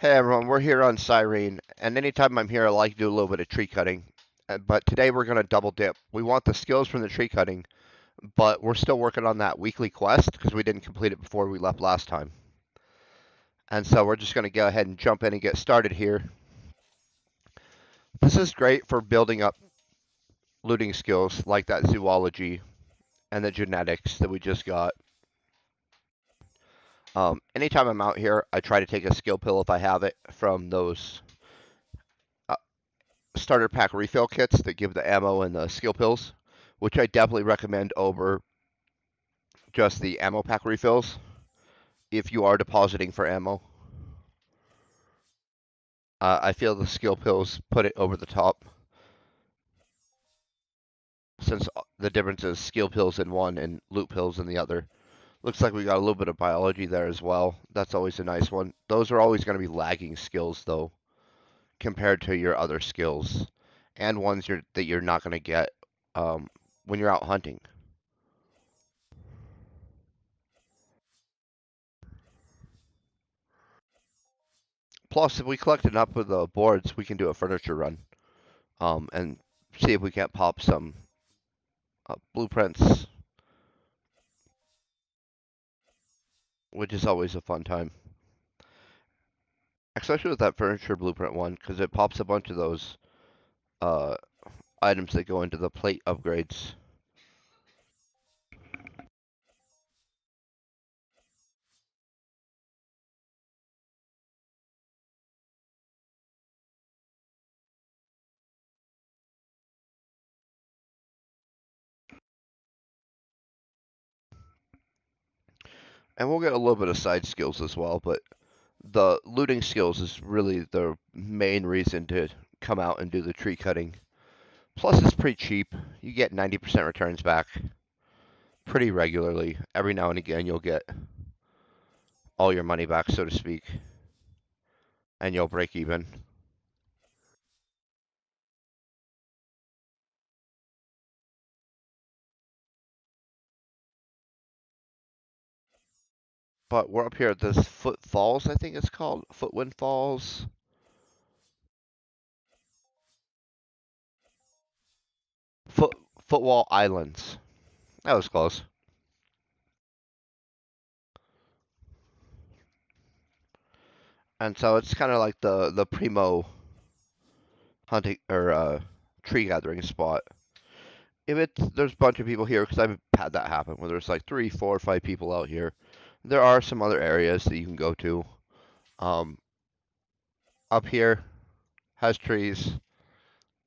Hey everyone, we're here on Cyrene, and anytime I'm here, I like to do a little bit of tree cutting. Uh, But today we're gonna double dip. We want the skills from the tree cutting, but we're still working on that weekly quest because we didn't complete it before we left last time. And so we're just gonna go ahead and jump in and get started here. This is great for building up looting skills like that zoology and the genetics that we just got. Um, anytime I'm out here, I try to take a skill pill if I have it from those uh, starter pack refill kits that give the ammo and the skill pills, which I definitely recommend over just the ammo pack refills if you are depositing for ammo. Uh, I feel the skill pills put it over the top. Since uh, the difference is skill pills in one and loot pills in the other. Looks like we got a little bit of biology there as well. That's always a nice one. Those are always going to be lagging skills though, compared to your other skills, and ones you're, that you're not going to get um, when you're out hunting. Plus, if we collect enough of the boards, we can do a furniture run, um, and see if we can't pop some uh, blueprints, which is always a fun time. Especially with that furniture blueprint one, because it pops a bunch of those uh, items that go into the plate upgrades. And we'll get a little bit of side skills as well, but the looting skills is really the main reason to come out and do the tree cutting. Plus, it's pretty cheap. You get 90% returns back pretty regularly. Every now and again, you'll get all your money back, so to speak, and you'll break even. But we're up here at this Foot Falls, I think it's called. Footwind Falls. Foot Footwall Islands. That was close. And so it's kind of like the the primo hunting or uh, tree gathering spot. If it's there's a bunch of people here because I've had that happen where there's like three, four, five people out here. There are some other areas that you can go to. Um, up here has trees.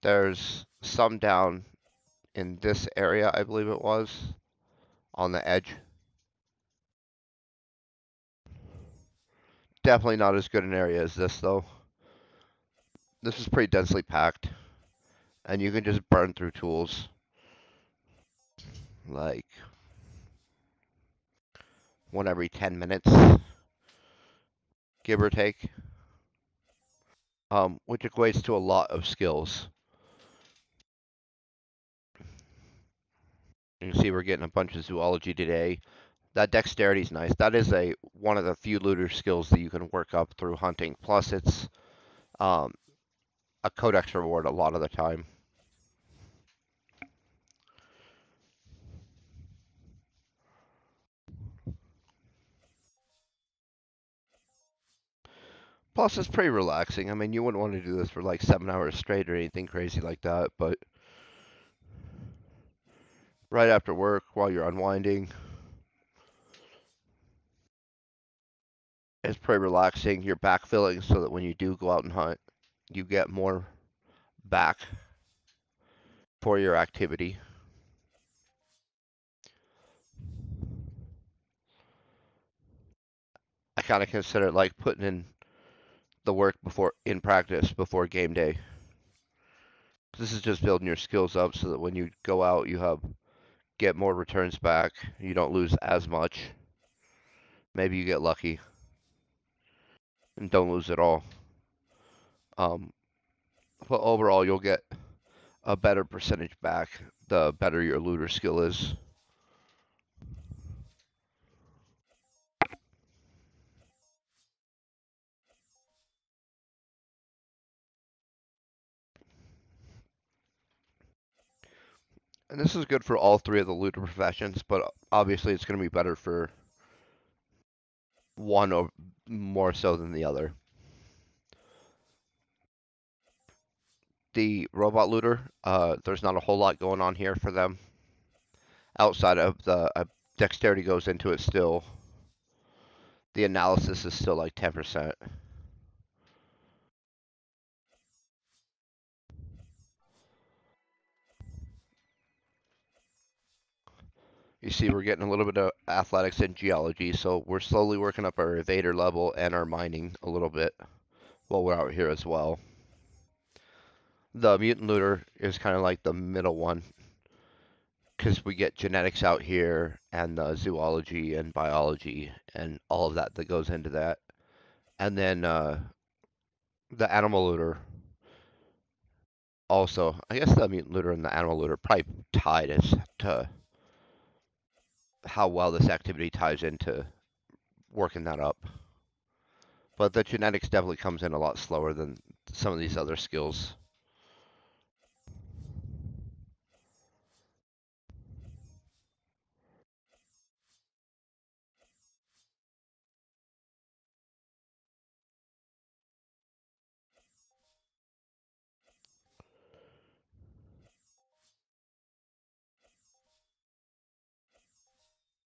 There's some down in this area, I believe it was, on the edge. Definitely not as good an area as this, though. This is pretty densely packed, and you can just burn through tools. Like, one every 10 minutes, give or take. Um, which equates to a lot of skills. You can see we're getting a bunch of zoology today. That dexterity is nice. That is a one of the few looter skills that you can work up through hunting. Plus, it's um, a codex reward a lot of the time. Plus, it's pretty relaxing. I mean, you wouldn't want to do this for like seven hours straight or anything crazy like that, but right after work while you're unwinding, it's pretty relaxing. You're backfilling so that when you do go out and hunt, you get more back for your activity. I kind of consider it like putting in the work before in practice before game day. This is just building your skills up so that when you go out, you have get more returns back. You don't lose as much. Maybe you get lucky and don't lose at all. Um, but overall, you'll get a better percentage back the better your looter skill is. And this is good for all three of the looter professions, but obviously it's going to be better for one or more so than the other. The robot looter, uh, there's not a whole lot going on here for them. Outside of the uh, dexterity goes into it still. The analysis is still like 10%. You see, we're getting a little bit of athletics and geology, so we're slowly working up our evader level and our mining a little bit while we're out here as well. The mutant looter is kind of like the middle one because we get genetics out here and the zoology and biology and all of that that goes into that. And then uh, the animal looter also, I guess the mutant looter and the animal looter probably tied as to how well this activity ties into working that up. But the genetics definitely comes in a lot slower than some of these other skills.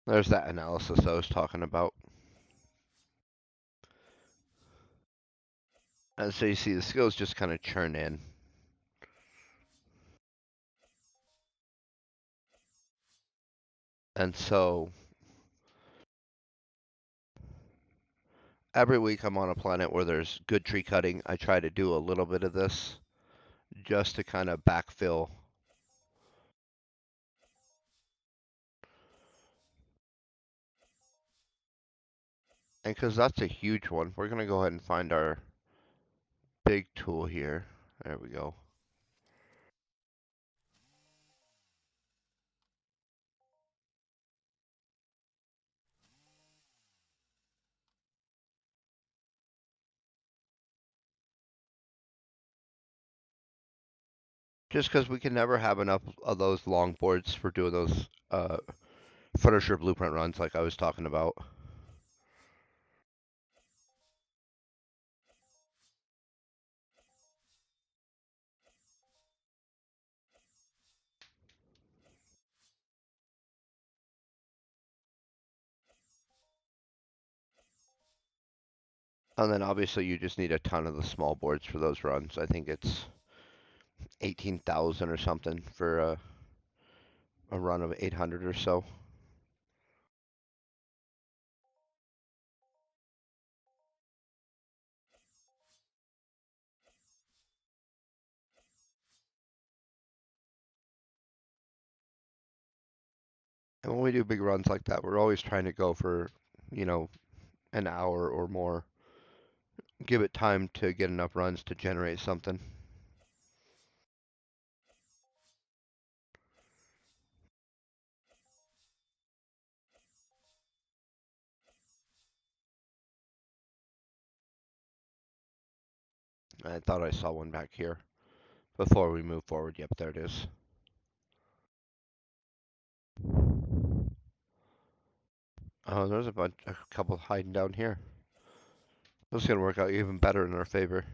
There's that analysis I was talking about. And so you see the skills just kind of churn in. And so every week I'm on a planet where there's good tree cutting. I try to do a little bit of this just to kind of backfill And because that's a huge one, we're going to go ahead and find our big tool here. There we go. Just because we can never have enough of those long boards for doing those uh, furniture blueprint runs like I was talking about. And then obviously you just need a ton of the small boards for those runs. I think it's 18,000 or something for a, a run of 800 or so. And when we do big runs like that, we're always trying to go for, you know, an hour or more. Give it time to get enough runs to generate something. I thought I saw one back here before we move forward. Yep, there it is. Oh, there's a bunch, a couple hiding down here. This is gonna work out even better in our favor.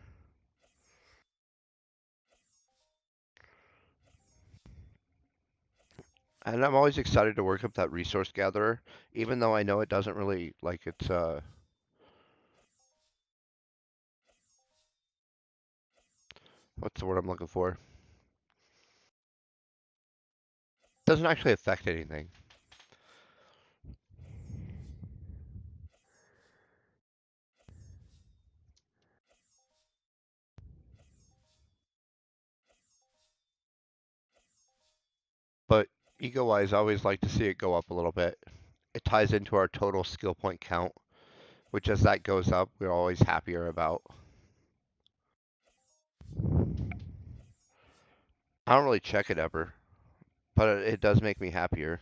And I'm always excited to work up that resource gatherer, even though I know it doesn't really, like, it's, uh... What's the word I'm looking for? Doesn't actually affect anything. Ego-wise, I always like to see it go up a little bit. It ties into our total skill point count, which as that goes up, we're always happier about. I don't really check it ever, but it, does make me happier.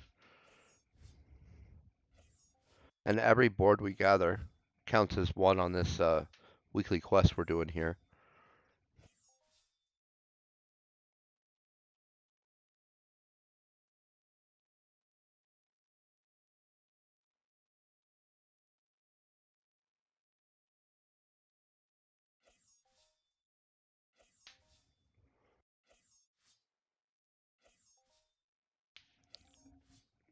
And every board we gather counts as one on this uh, weekly quest we're doing here.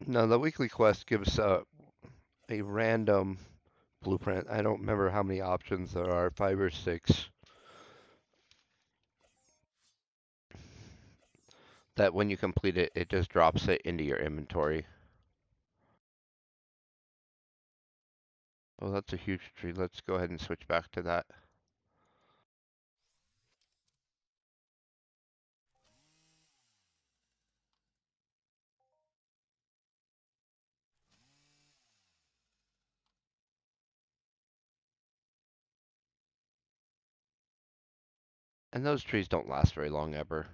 No, the weekly quest gives uh, a random blueprint. I don't remember how many options there are, five or six. That when you complete it, it just drops it into your inventory. Oh, that's a huge tree. Let's go ahead and switch back to that. And those trees don't last very long ever.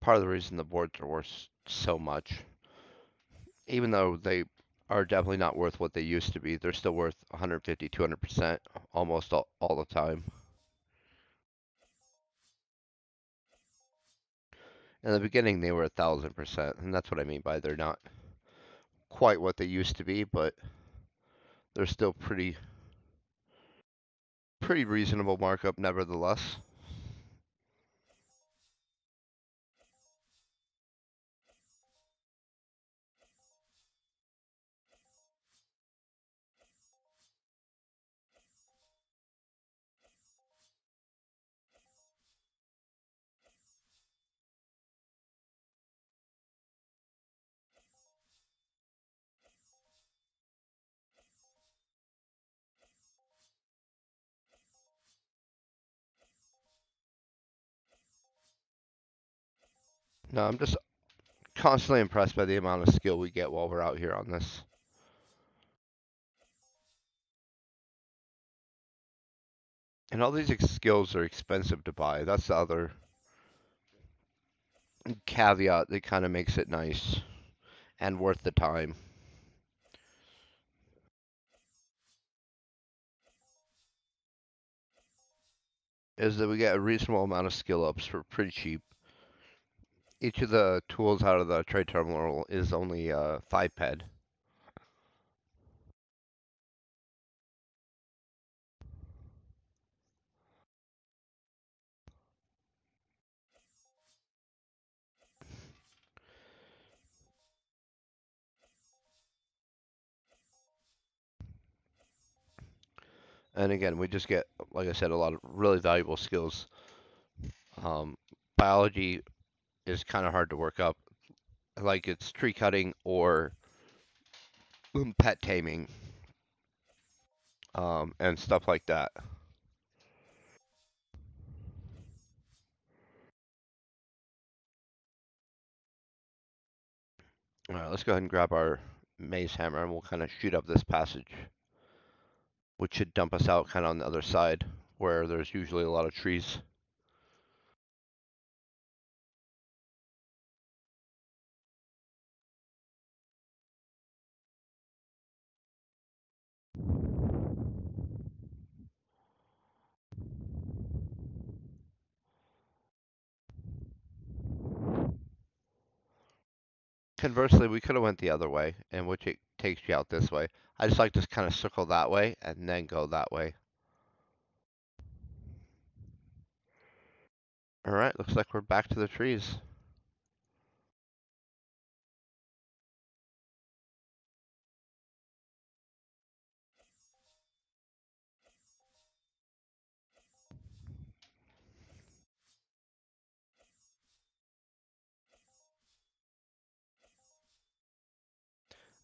Part of the reason the boards are worth so much, even though they are definitely not worth what they used to be, they're still worth 150, 200% almost all, all the time. In the beginning, they were a thousand percent, and that's what I mean by they're not quite what they used to be, but they're still pretty, pretty reasonable markup nevertheless. No, I'm just constantly impressed by the amount of skill we get while we're out here on this. And all these skills are expensive to buy. That's the other caveat that kind of makes it nice and worth the time. Is that we get a reasonable amount of skill ups for pretty cheap. Each of the tools out of the trade terminal is only uh, 5 ped. And again, we just get, like I said, a lot of really valuable skills. Um, biology is kind of hard to work up. Like it's tree cutting or pet taming. Um, and stuff like that. Alright, let's go ahead and grab our maze hammer and we'll kind of shoot up this passage. Which should dump us out kind of on the other side where there's usually a lot of trees. Conversely, we could have went the other way, in which it takes you out this way. I just like to kind of circle that way and then go that way. Alright, looks like we're back to the trees.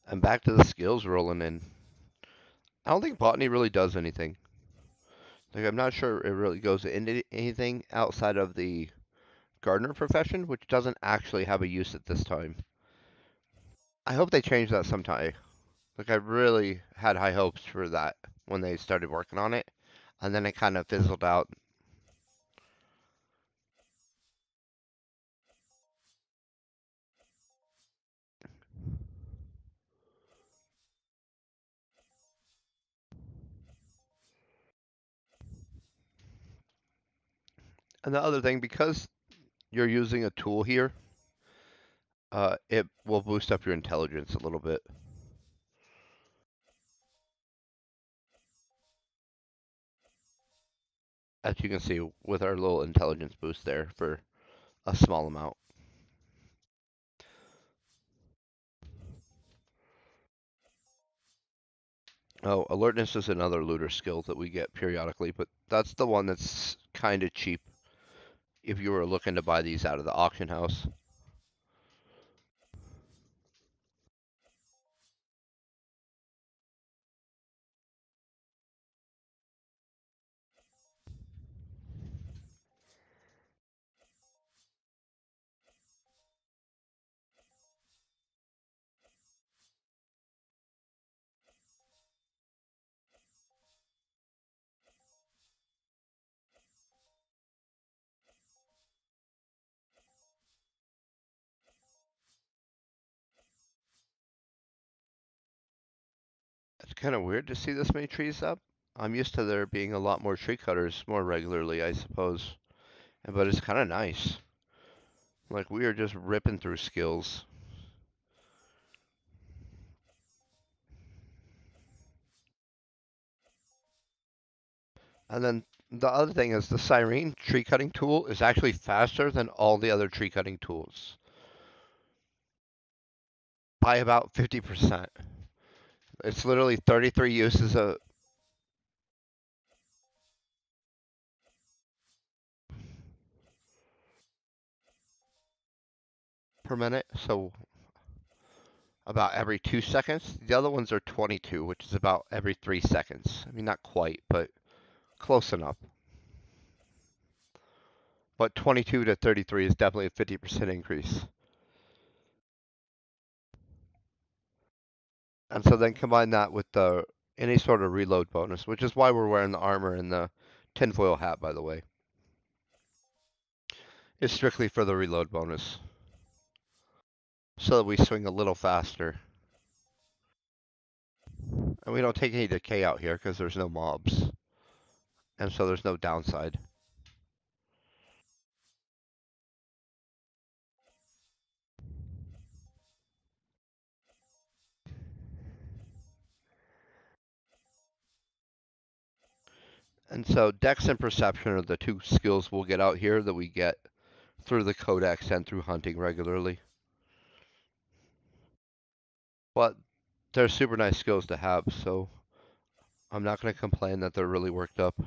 And back to the skills rolling in. I don't think botany really does anything. Like, I'm not sure it really goes into anything outside of the gardener profession, which doesn't actually have a use at this time. I hope they change that sometime. Like, I really had high hopes for that when they started working on it, and then it kind of fizzled out. and the other thing, because you're using a tool here, uh, it will boost up your intelligence a little bit. As you can see with our little intelligence boost there for a small amount. Oh, alertness is another looter skill that we get periodically, but that's the one that's kind of cheap if you were looking to buy these out of the auction house. Kind of weird to see this many trees up. I'm used to there being a lot more tree cutters more regularly, I suppose. But it's kind of nice. Like we are just ripping through skills. And then the other thing is the Cyrene tree cutting tool is actually faster than all the other tree cutting tools. By about 50%. It's literally 33 uses a per minute, so about every two seconds. The other ones are 22, which is about every three seconds. I mean, not quite, but close enough. But 22 to 33 is definitely a 50% increase. And so then combine that with the any sort of reload bonus, which is why we're wearing the armor and the tinfoil hat, by the way. It's strictly for the reload bonus. So that we swing a little faster. And we don't take any decay out here because there's no mobs. And so there's no downside. And so Dex and Perception are the two skills we'll get out here that we get through the Codex and through hunting regularly. But they're super nice skills to have, so I'm not going to complain that they're really worked up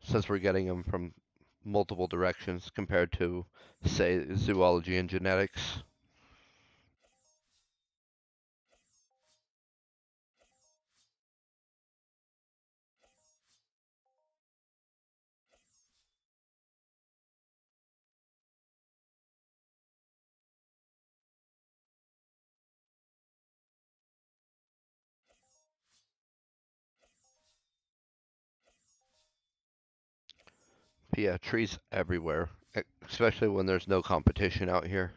since we're getting them from multiple directions compared to, say, zoology and genetics. Yeah, trees everywhere, especially when there's no competition out here.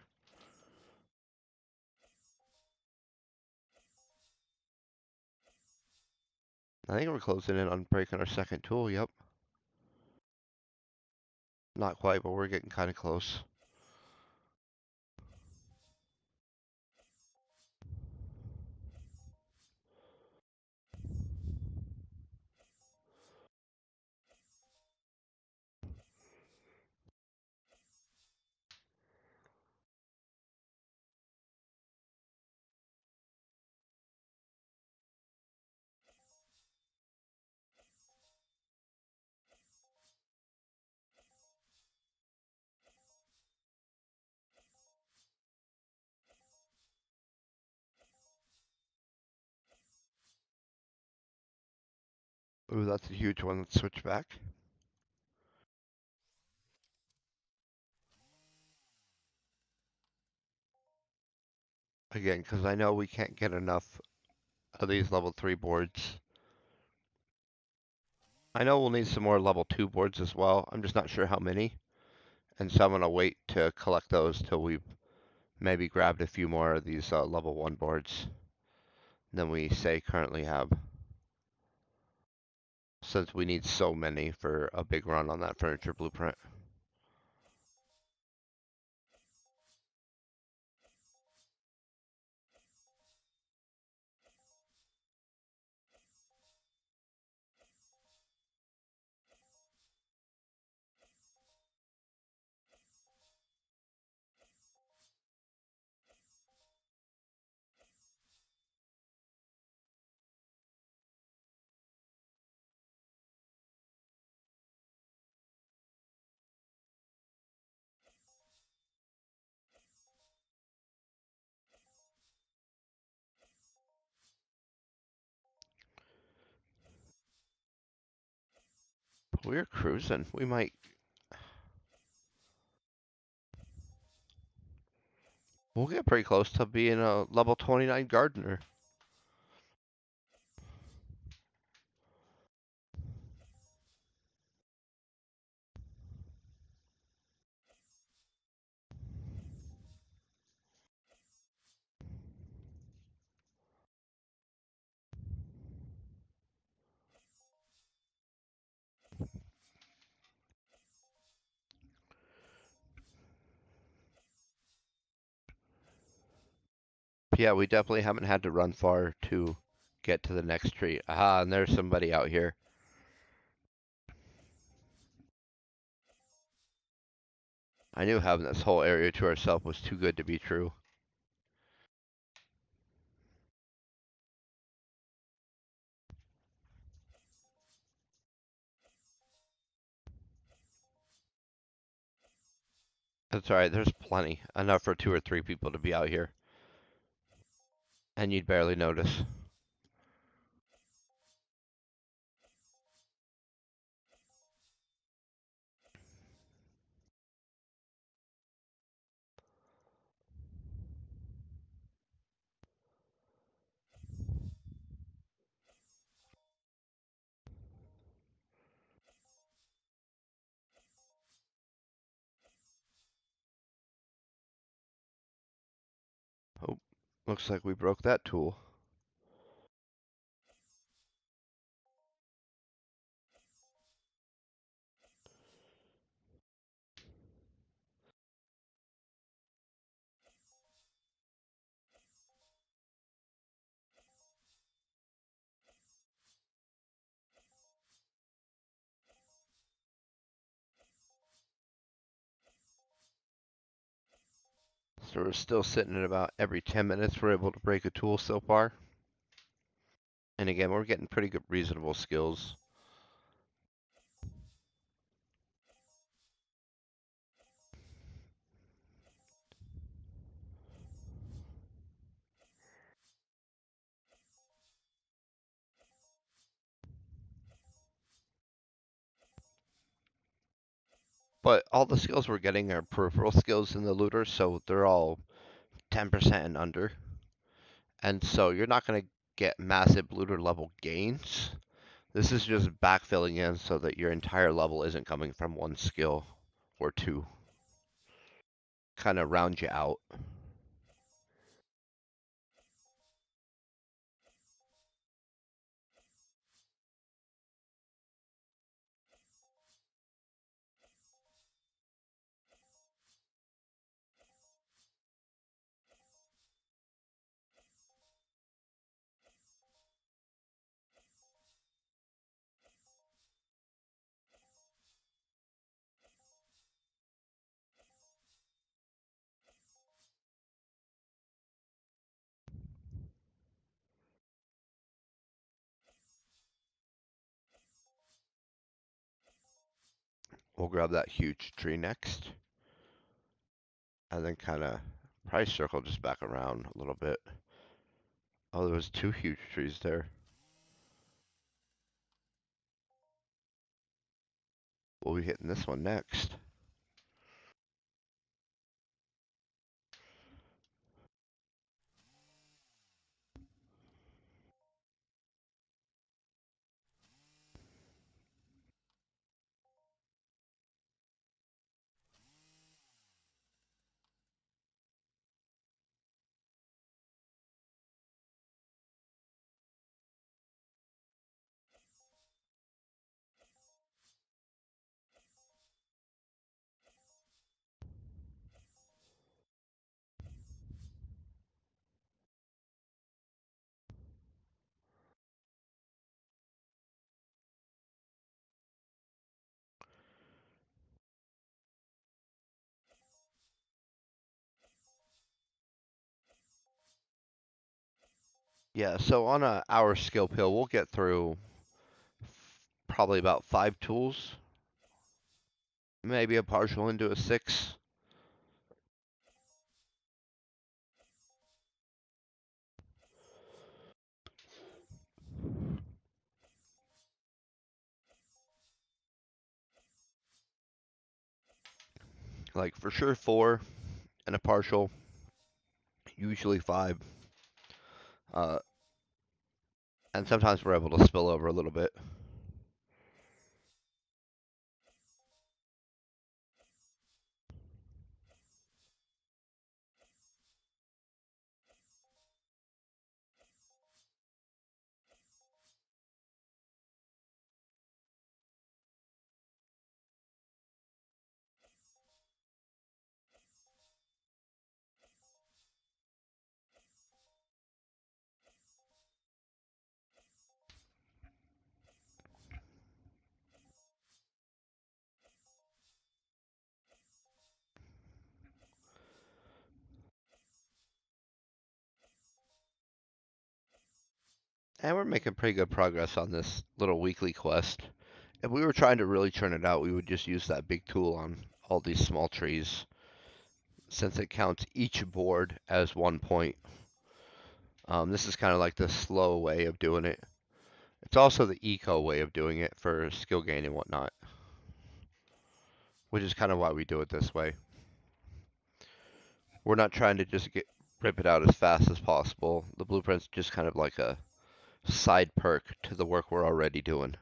I think we're closing in on breaking our second tool, yep. Not quite, but we're getting kind of close. Ooh, that's a huge one. Let's switch back. Again, because I know we can't get enough of these level 3 boards. I know we'll need some more level 2 boards as well. I'm just not sure how many. And so I'm going to wait to collect those till we've maybe grabbed a few more of these uh, level 1 boards than we say currently have. Since we need so many for a big run on that furniture blueprint. We're cruising. We might. We'll get pretty close to being a level 29 gardener. Yeah, we definitely haven't had to run far to get to the next tree. Aha, and there's somebody out here. I knew having this whole area to ourselves was too good to be true. That's alright, there's plenty. Enough for two or three people to be out here. And you'd barely notice. Looks like we broke that tool. So we're still sitting at about every 10 minutes we're able to break a tool so far. And again, we're getting pretty good reasonable skills. But all the skills we're getting are peripheral skills in the looter, so they're all 10% and under. And so you're not going to get massive looter level gains. This is just backfilling in so that your entire level isn't coming from one skill or two. Kind of round you out. We'll grab that huge tree next. And then kind of probably circle just back around a little bit. Oh, there was two huge trees there. We'll be hitting this one next. Yeah, so on a hour skill pill, we'll get through probably about five tools. Maybe a partial into a six. Like for sure four and a partial, usually five. Uh, and sometimes we're able to spill over a little bit. And we're making pretty good progress on this little weekly quest. If we were trying to really churn it out, we would just use that big tool on all these small trees. Since it counts each board as one point. Um, this is kind of like the slow way of doing it. It's also the eco way of doing it for skill gain and whatnot. Which is kind of why we do it this way. We're not trying to just get rip it out as fast as possible. The blueprint's just kind of like a side perk to the work we're already doing.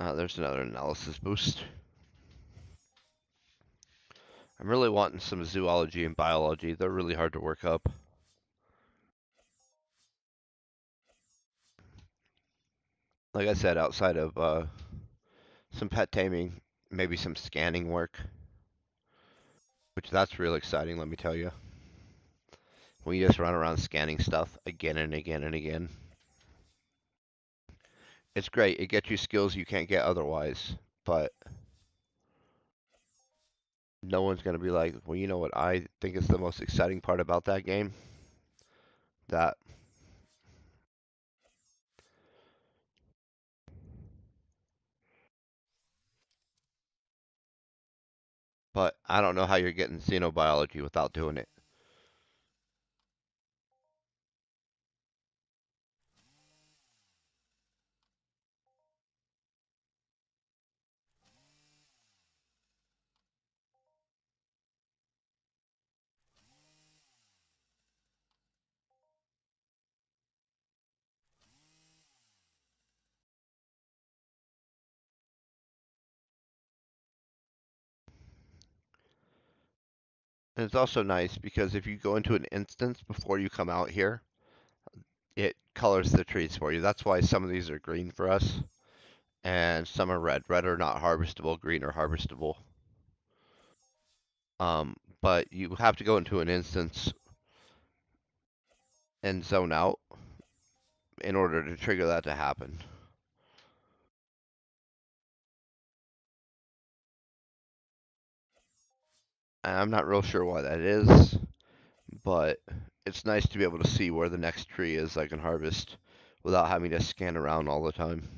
Uh, there's another analysis boost. I'm really wanting some zoology and biology. They're really hard to work up. Like I said, outside of uh, some pet taming, maybe some scanning work. Which that's real exciting, let me tell you. You just run around scanning stuff again and again and again. It's great. It gets you skills you can't get otherwise, but no one's going to be like, well, you know what I think is the most exciting part about that game? That. But I don't know how you're getting xenobiology without doing it. And it's also nice because if you go into an instance before you come out here, it colors the trees for you. That's why some of these are green for us and some are red. Red are not harvestable, green are harvestable. Um, but you have to go into an instance and zone out in order to trigger that to happen. I'm not real sure why that is, but it's nice to be able to see where the next tree is I can harvest without having to scan around all the time.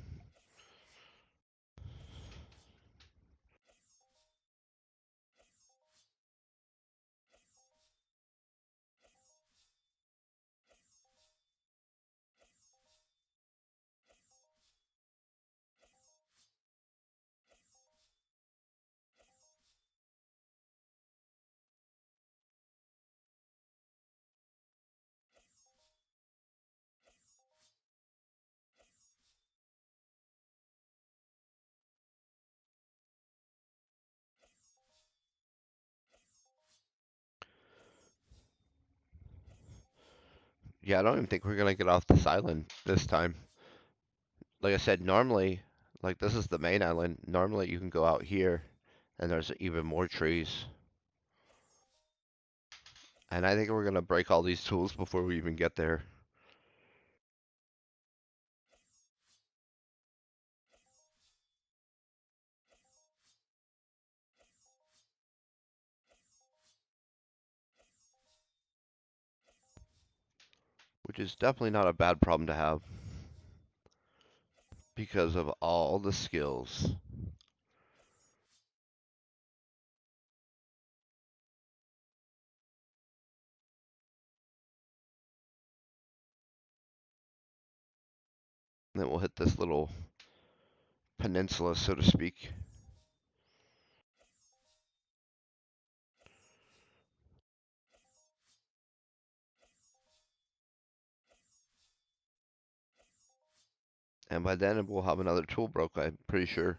Yeah, I don't even think we're gonna get off this island this time. Like I said, normally, like this is the main island. Normally you can go out here and there's even more trees. And I think we're gonna break all these tools before we even get there. Which is definitely not a bad problem to have. because of all the skills. And Then we'll hit this little peninsula, so to speak. And by then we'll have another tool broke, I'm pretty sure.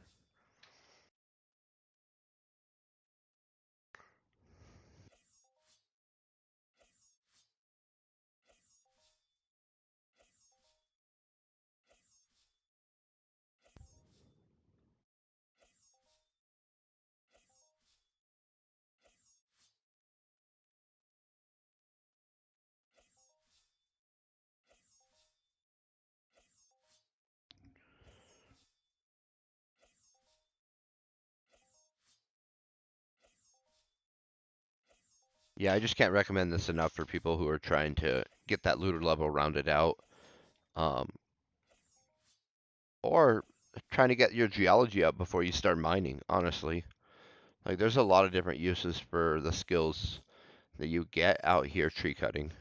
Yeah, I just can't recommend this enough for people who are trying to get that looter level rounded out. Um, or trying to get your geology up before you start mining, honestly. Like there's a lot of different uses for the skills that you get out here tree cutting.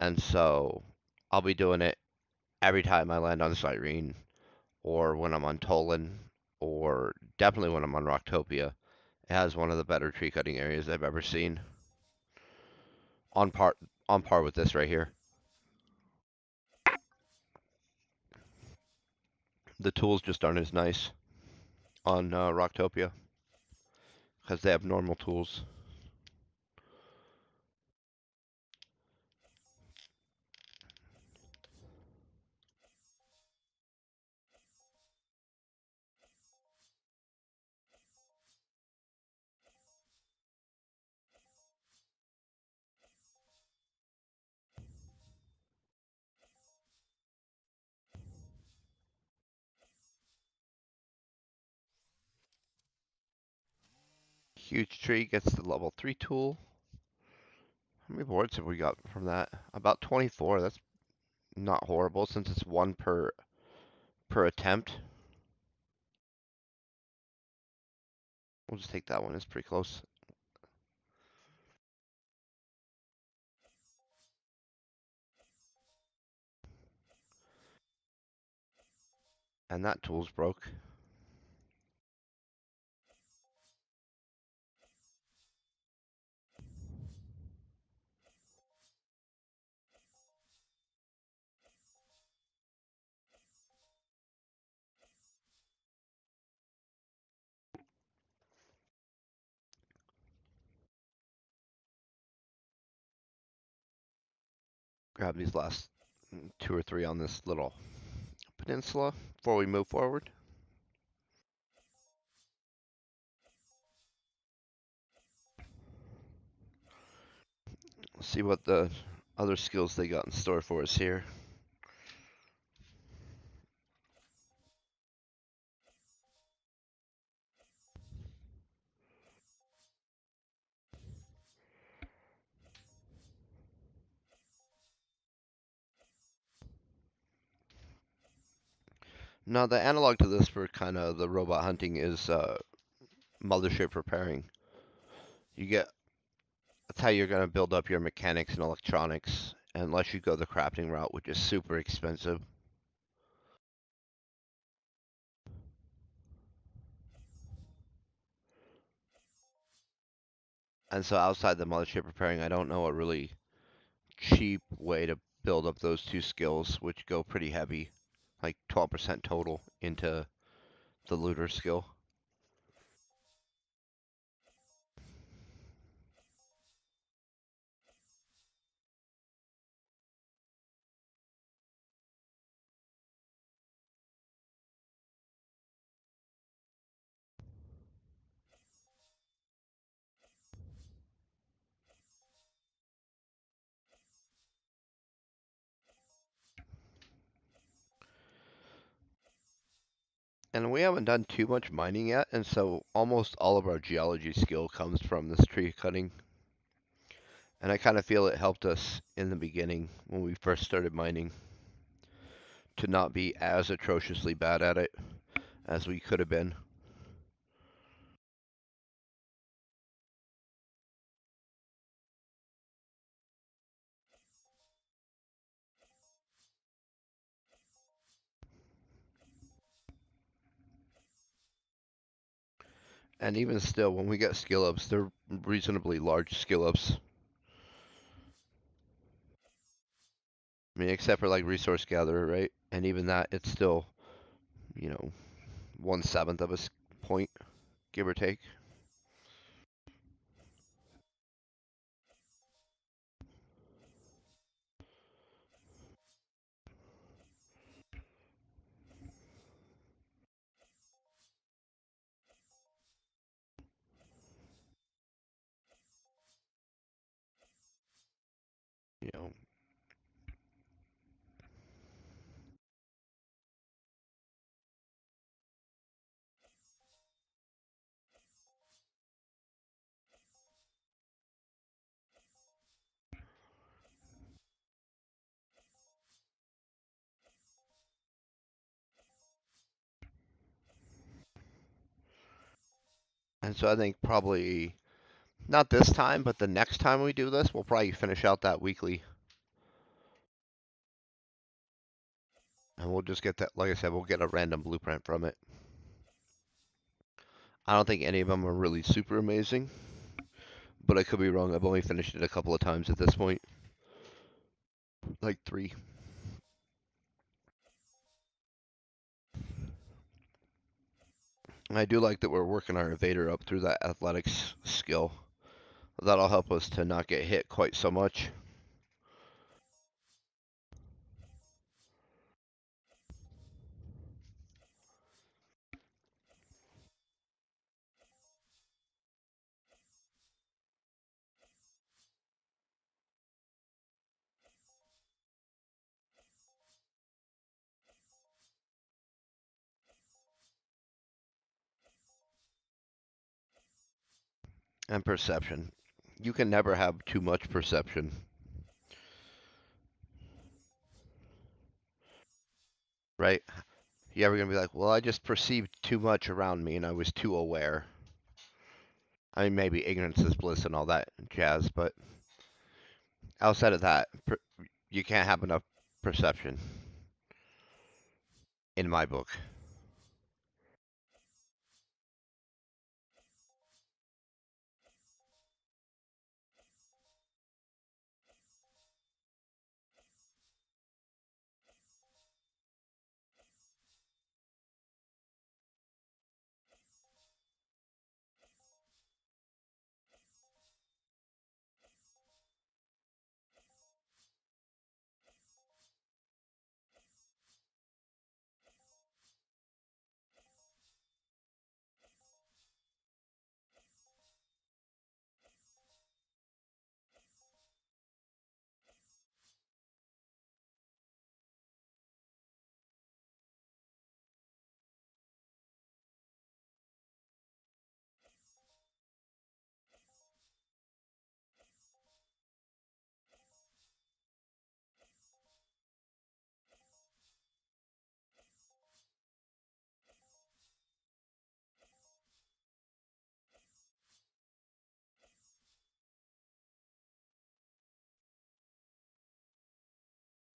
And so I'll be doing it every time I land on Cyrene or when I'm on Toulan or definitely when I'm on Rocktopia. It has one of the better tree cutting areas I've ever seen. On par on par with this right here. The tools just aren't as nice on uh, Rocktopia because they have normal tools. Huge tree gets the level 3 tool. How many boards have we got from that? About 24. That's not horrible since it's one per per attempt. We'll just take that one. It's pretty close. And that tool's broke. Grab these last mm, two or three on this little peninsula before we move forward. See what the other skills they got in store for us here. Now the analog to this for kind of the robot hunting is uh, mothership repairing. You get that's how you're gonna build up your mechanics and electronics, unless you go the crafting route, which is super expensive. And so outside the mothership repairing, I don't know a really cheap way to build up those two skills, which go pretty heavy, like 12% total into the looter skill. And we haven't done too much mining yet, and so almost all of our geology skill comes from this tree cutting. And I kind of feel it helped us in the beginning when we first started mining to not be as atrociously bad at it as we could have been. And even still, when we get skill ups, they're reasonably large skill ups. I mean, except for like resource gatherer, right? And even that, it's still, you know, one seventh of a point, give or take. You know, and so I think probably not this time, but the next time we do this, we'll probably finish out that weekly. And we'll just get that, like I said, we'll get a random blueprint from it. I don't think any of them are really super amazing, but I could be wrong. I've only finished it a couple of times at this point. Like three. I do like that we're working our evader up through that athletics skill. That'll help us to not get hit quite so much. And perception. You can never have too much perception. Right? You ever gonna be like, well, I just perceived too much around me and I was too aware. I mean, maybe ignorance is bliss and all that jazz, but outside of that, you can't have enough perception. In my book.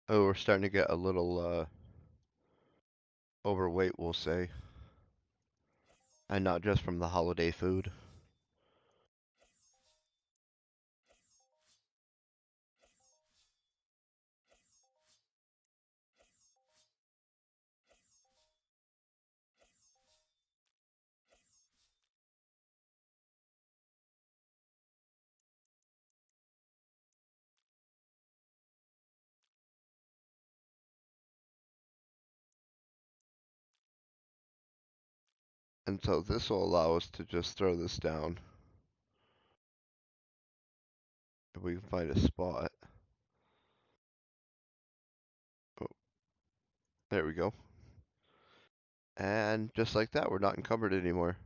Oh, we're starting to get a little, uh, overweight, we'll say. And not just from the holiday food. And so this will allow us to just throw this down. If we can find a spot. Oh, there we go. And just like that, we're not encumbered anymore.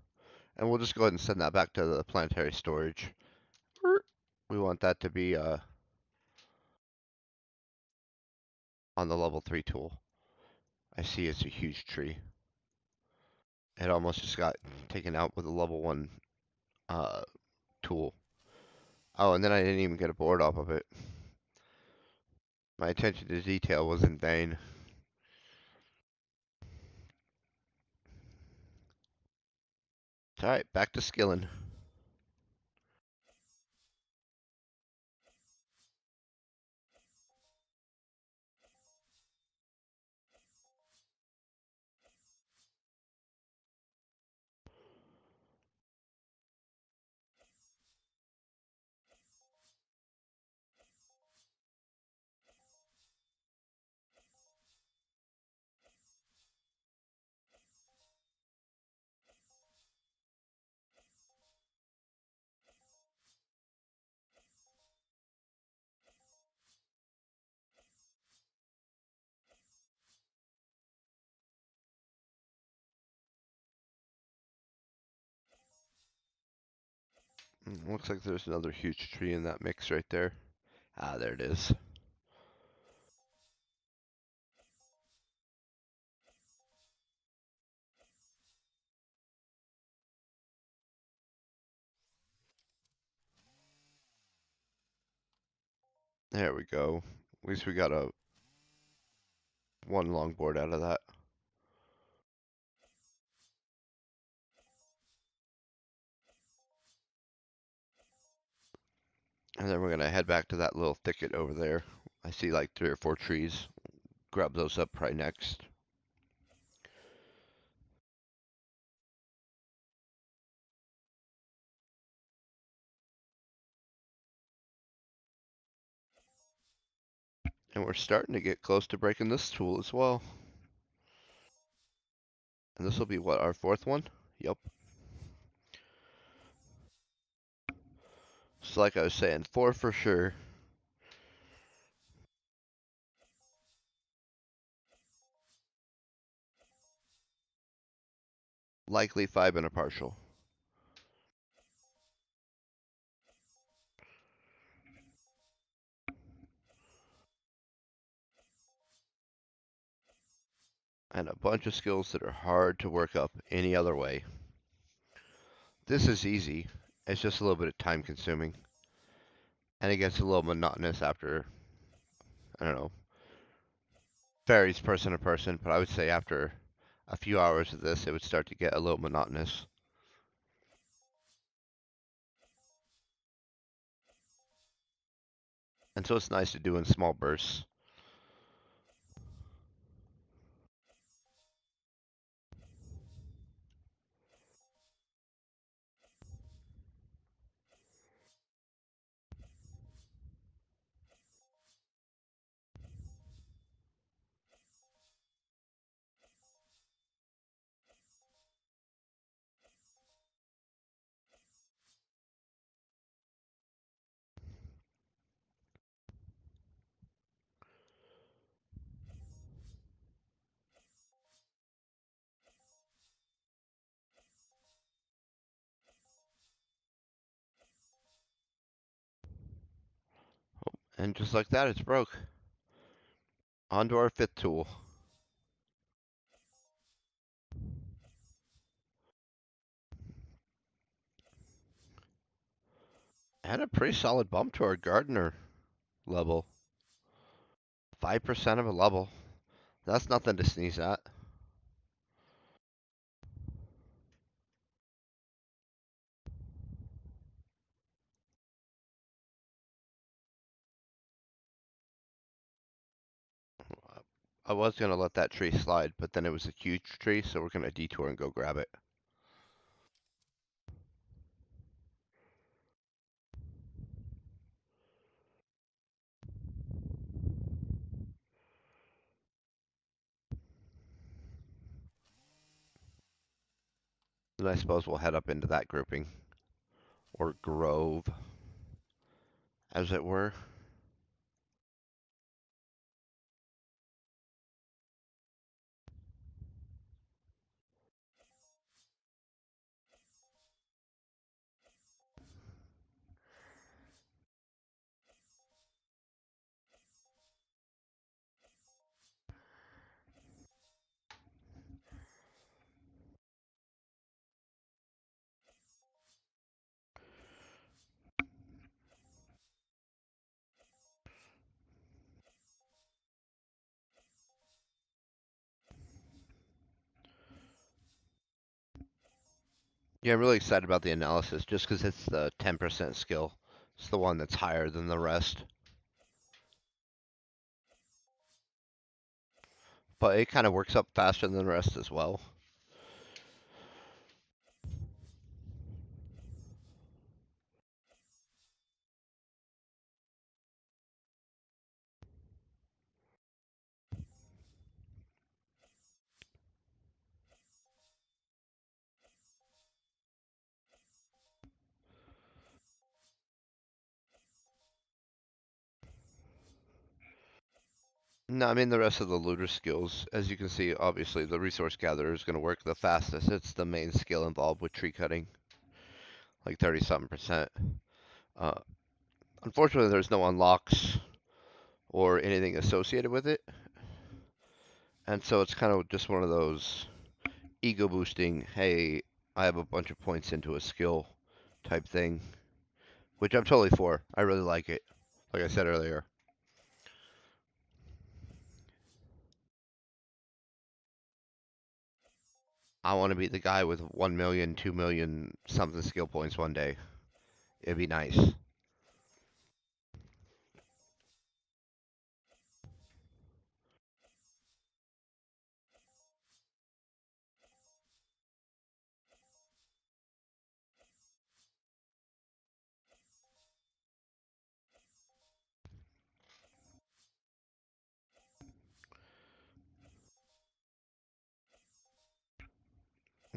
And we'll just go ahead and send that back to the planetary storage. We want that to be, uh, on the level three tool. I see it's a huge tree. It almost just got taken out with a level one, uh, tool. Oh, and then I didn't even get a board off of it. My attention to detail was in vain. Alright, back to skilling. Mm, Looks like there's another huge tree in that mix right there. Ah, there it is. There we go. At least we got a one longboard out of that. And then we're gonna head back to that little thicket over there. I see like three or four trees. Grab those up right next. And we're starting to get close to breaking this tool as well. And this will be what, our fourth one? Yep. So like I was saying, four for sure. Likely five and a partial. And a bunch of skills that are hard to work up any other way. This is easy. It's just a little bit of time consuming. And it gets a little monotonous after, I don't know, varies person to person, but I would say after a few hours of this, it would start to get a little monotonous. And so it's nice to do in small bursts. And just like that, it's broke. On to our fifth tool. And a pretty solid bump to our gardener level. 5% of a level. That's nothing to sneeze at. I was gonna let that tree slide, but then it was a huge tree, so we're gonna detour and go grab it. Then I suppose we'll head up into that grouping. Or grove. As it were. Yeah, I'm really excited about the analysis just because it's the 10% skill. It's the one that's higher than the rest. But it kind of works up faster than the rest as well. No, I mean the rest of the looter skills. As you can see, obviously the resource gatherer is going to work the fastest. It's the main skill involved with tree cutting. Like 30 something percent. Uh, unfortunately, there's no unlocks or anything associated with it. And so it's kind of just one of those ego boosting, hey, I have a bunch of points into a skill type thing. Which I'm totally for. I really like it. Like I said earlier. I want to be the guy with 1 million, 2 million something skill points one day. It'd be nice.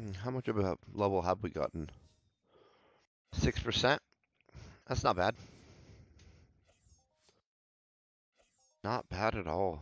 Mm, how much of a level have we gotten? 6%? That's not bad. Not bad at all.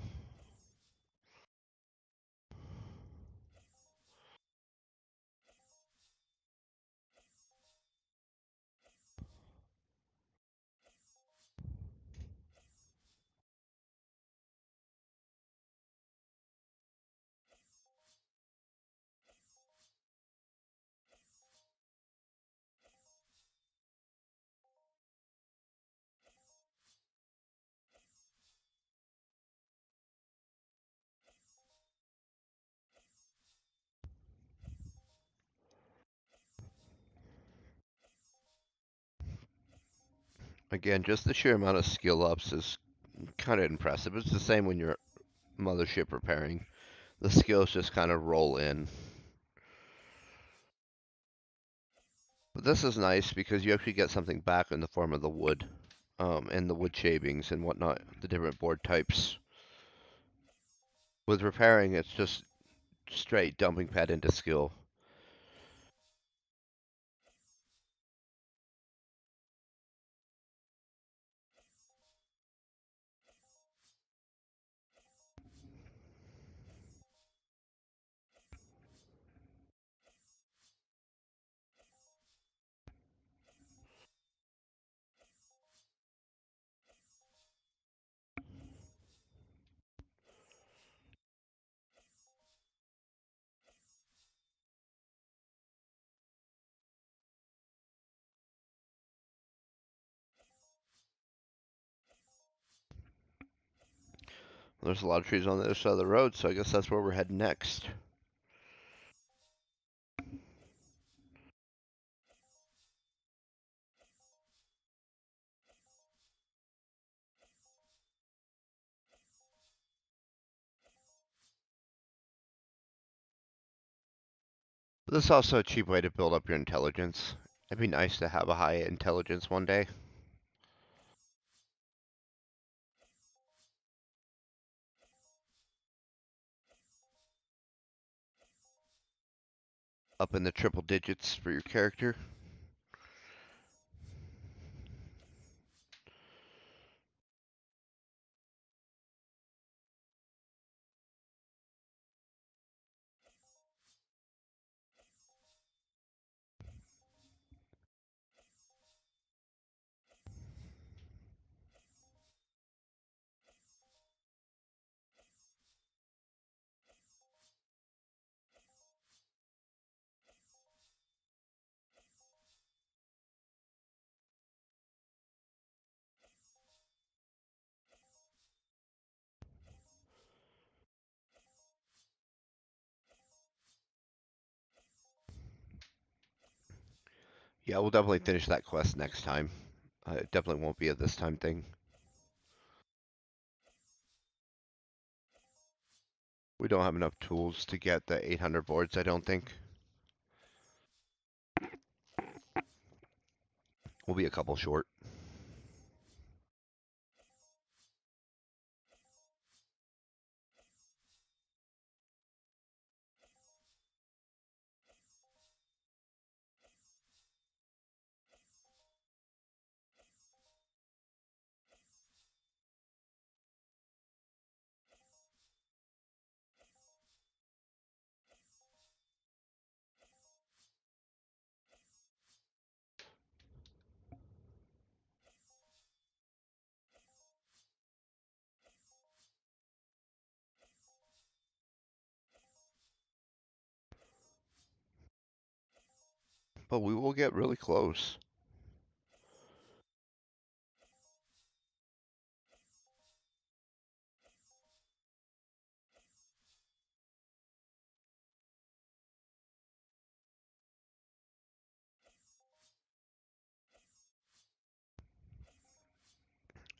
Again, just the sheer amount of skill ups is kind of impressive. It's the same when you're mothership repairing. The skills just kind of roll in. But this is nice because you actually get something back in the form of the wood. Um, and the wood shavings and whatnot, the different board types. With repairing, it's just straight dumping PED into skill. There's a lot of trees on the other side of the road, so I guess that's where we're heading next. This is also a cheap way to build up your intelligence. It'd be nice to have a high intelligence one day. Up in the triple digits for your character. Yeah, we'll definitely finish that quest next time. Uh, it definitely won't be a this time thing. We don't have enough tools to get the 800 boards, I don't think. We'll be a couple short. But we will get really close.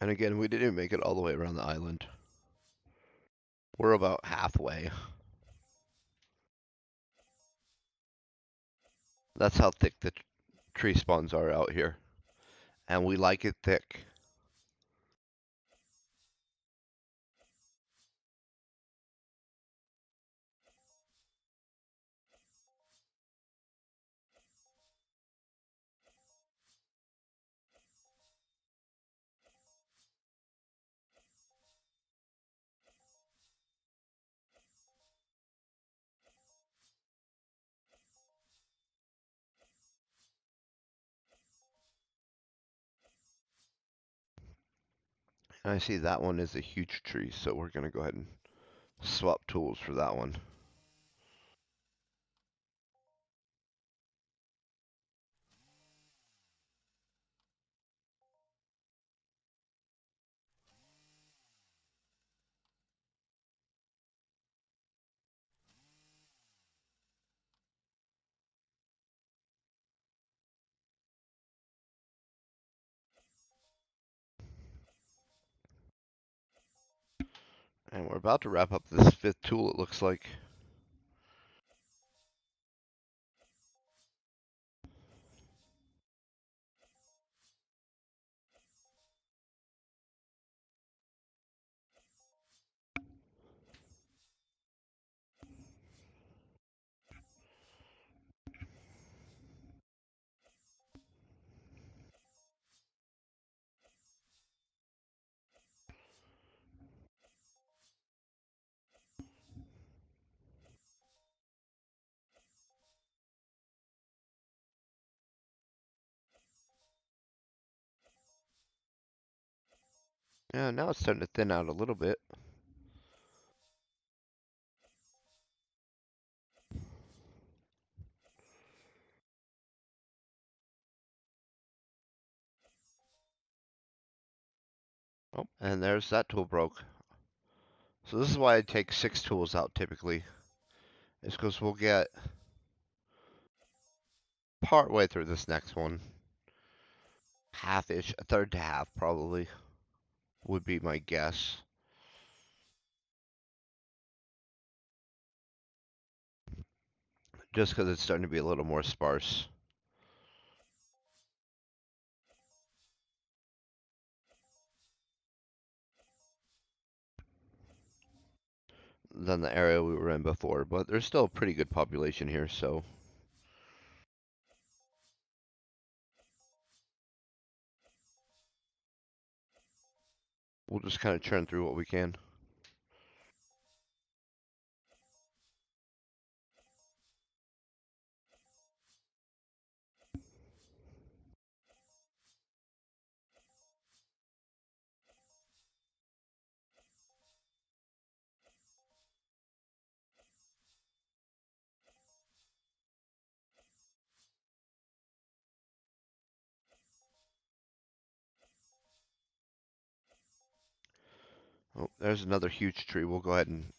And again, we didn't make it all the way around the island. We're about halfway. That's how thick the tree spawns are out here. And we like it thick. I see that one is a huge tree, so we're gonna go ahead and swap tools for that one. And we're about to wrap up this fifth tool, it looks like. Yeah, now it's starting to thin out a little bit. Oh, and there's that tool broke. So this is why I take six tools out typically. Is because we'll get part way through this next one. Half-ish, a third to half probably, would be my guess. Just because it's starting to be a little more sparse. than the area we were in before, but there's still a pretty good population here, so. We'll just kind of churn through what we can. There's another huge tree. We'll go ahead and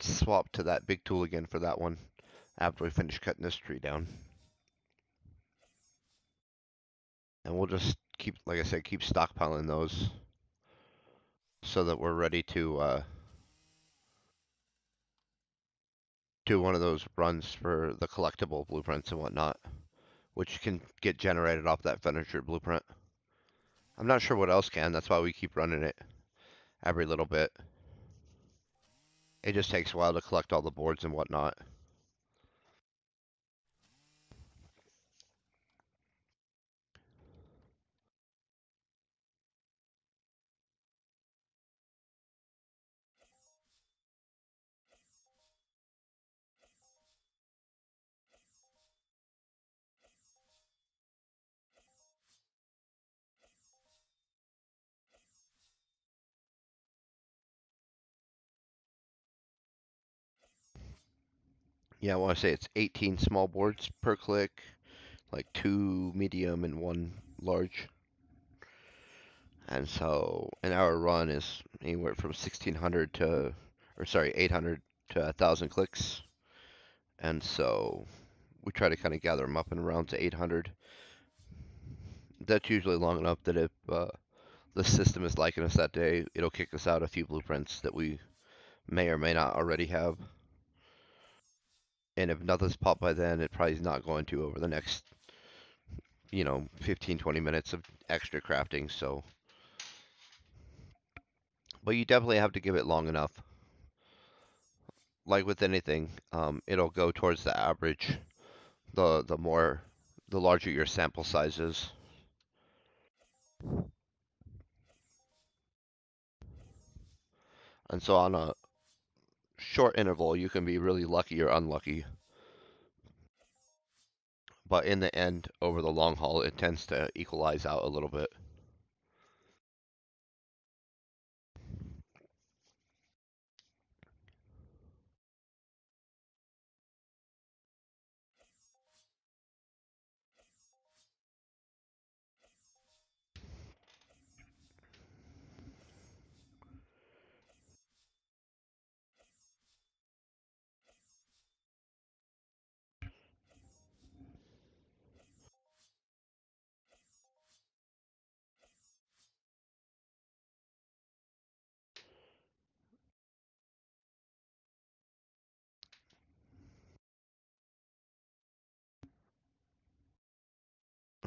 swap to that big tool again for that one after we finish cutting this tree down. And we'll just keep, like I said, keep stockpiling those. So that we're ready to, uh, do one of those runs for the collectible blueprints and whatnot. Which can get generated off that furniture blueprint. I'm not sure what else can, that's why we keep running it every little bit. It just takes a while to collect all the boards and whatnot. Yeah, I wanna say it's eighteen small boards per click, like two medium and one large. And so an hour run is anywhere from sixteen hundred to, or sorry, eight hundred to a thousand clicks. And so we try to kind of gather them up in around to eight hundred. That's usually long enough that if uh, the system is liking us that day, it'll kick us out a few blueprints that we may or may not already have. And if nothing's popped by then, it probably is not going to over the next, you know, 15, 20 minutes of extra crafting, so. But you definitely have to give it long enough. Like with anything, um, it'll go towards the average. The, the more, the larger your sample size is. And so on a short interval, you can be really lucky or unlucky. But in the end, over the long haul, it tends to equalize out a little bit.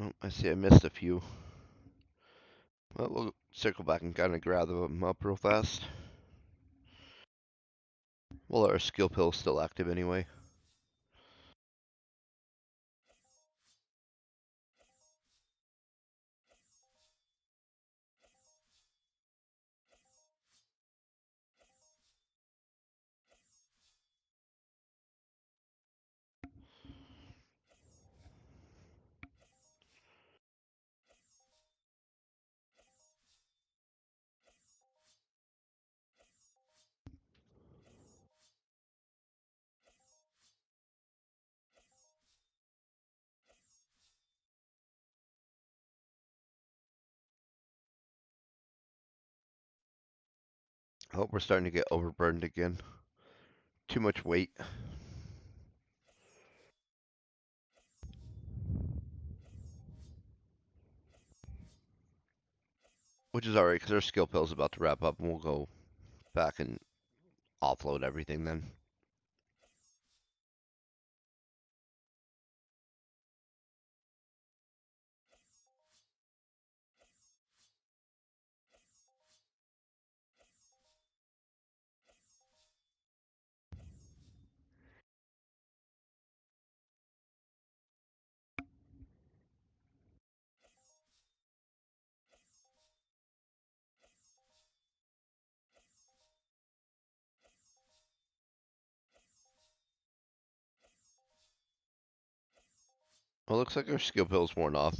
Oh, I see I missed a few. Well, we'll circle back and kind of grab them up real fast. Well, our skill pill's still active anyway. Oh, we're starting to get overburdened again. Too much weight. Which is alright, because our skill pill's about to wrap up, and we'll go back and offload everything then. Well, looks like our skill pill's worn off.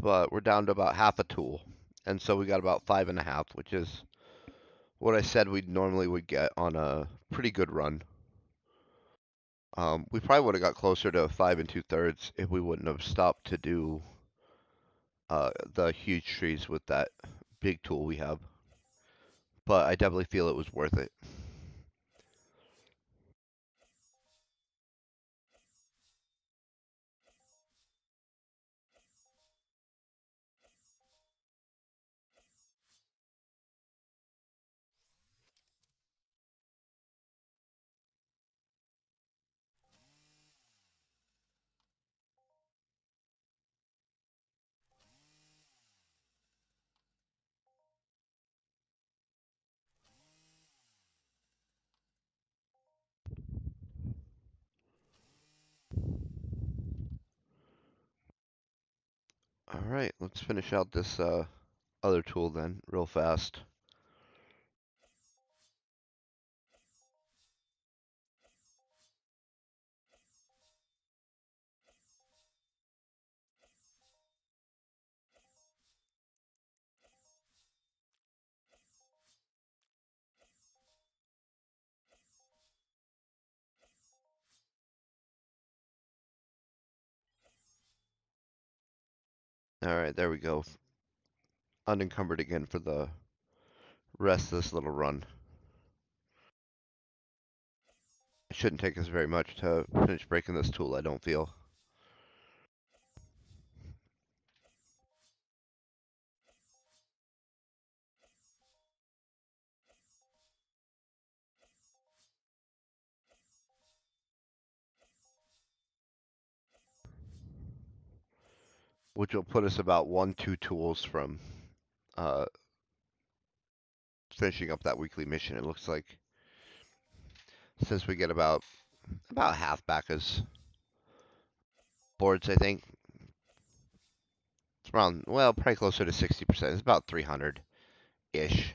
But we're down to about half a tool. And so we got about five and a half, which is what I said we normally would get on a pretty good run. Um, we probably would have got closer to five and two thirds if we wouldn't have stopped to do uh, the huge trees with that big tool we have. But I definitely feel it was worth it. Alright, let's finish out this, uh, other tool then, real fast. Alright, there we go. Unencumbered again for the rest of this little run. It shouldn't take us very much to finish breaking this tool, I don't feel. Which will put us about one, two tools from, uh, finishing up that weekly mission, it looks like. Since we get about, about half back as boards, I think. It's around, well, probably closer to sixty percent, it's about three hundred-ish.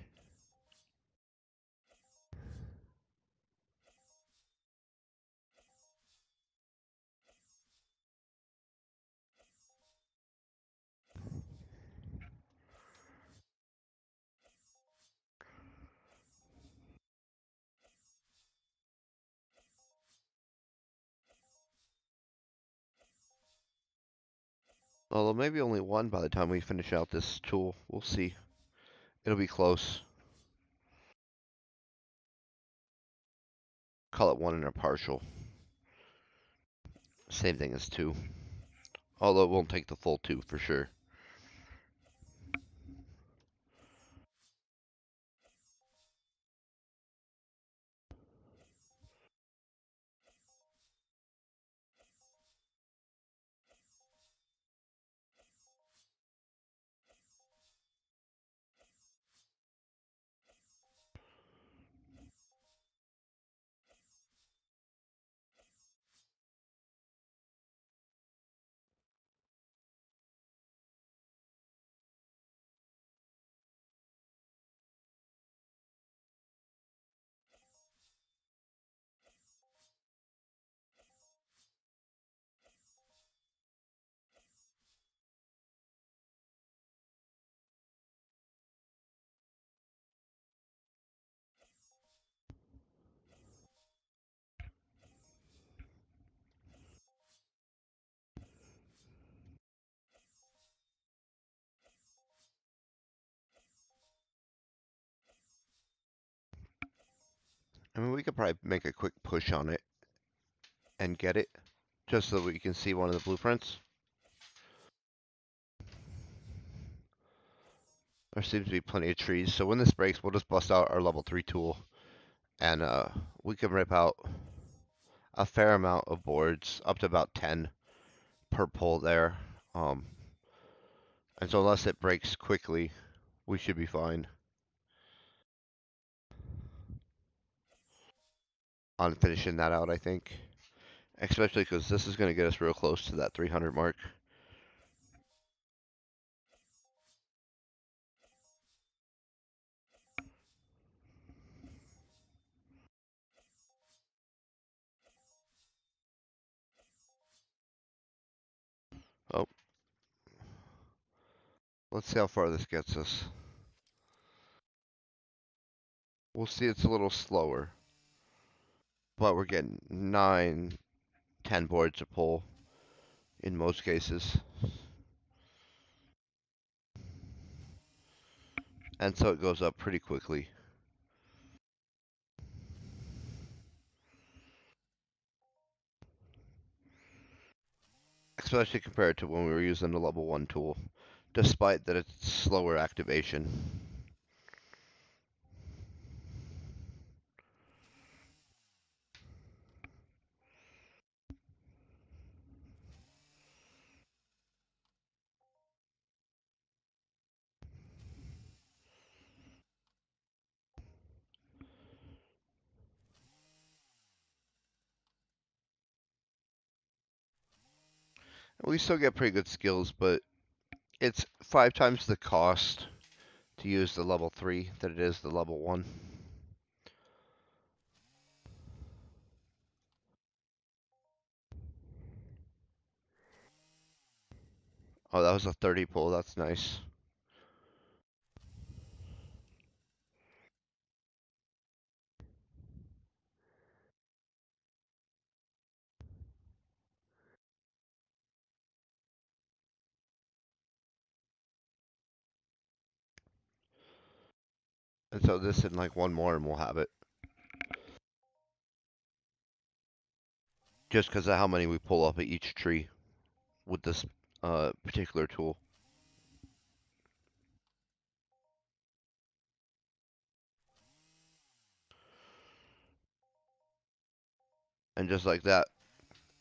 Although maybe only one by the time we finish out this tool, we'll see. It'll be close. Call it one and a partial. Same thing as two. Although it won't take the full two for sure. I mean, we could probably make a quick push on it and get it, just so we can see one of the blueprints. There seems to be plenty of trees, so when this breaks, we'll just bust out our level three tool. And, uh, we can rip out a fair amount of boards, up to about ten per pole there. Um, and so unless it breaks quickly, we should be fine. On finishing that out, I think. Especially because this is gonna get us real close to that three hundred mark. Oh. Let's see how far this gets us. We'll see it's a little slower. But we're getting nine, ten boards a pull in most cases. And so it goes up pretty quickly. Especially compared to when we were using the level one tool, despite that it's slower activation. We still get pretty good skills, but It's five times the cost to use the level three that it is the level one. Oh, that was a thirty pull, that's nice. And so this and like one more and we'll have it. Just because of how many we pull up at each tree with this uh, particular tool. And just like that.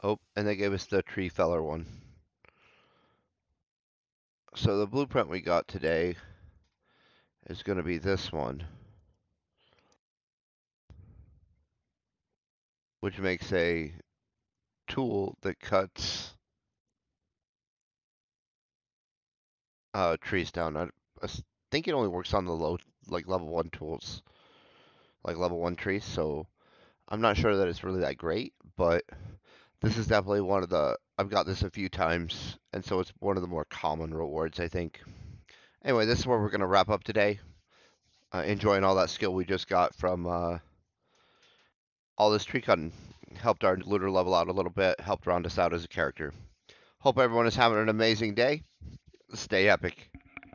Oh, and they gave us the tree feller one. So the blueprint we got today is going to be this one. Which makes a tool that cuts uh, trees down. I think it only works on the low, like level one tools, like level one trees. So I'm not sure that it's really that great, but this is definitely one of the. I've got this a few times, and so it's one of the more common rewards, I think. Anyway, this is where we're gonna wrap up today. Uh, enjoying all that skill we just got from uh, all this tree cutting. Helped our looter level out a little bit. Helped round us out as a character. Hope everyone is having an amazing day. Stay epic.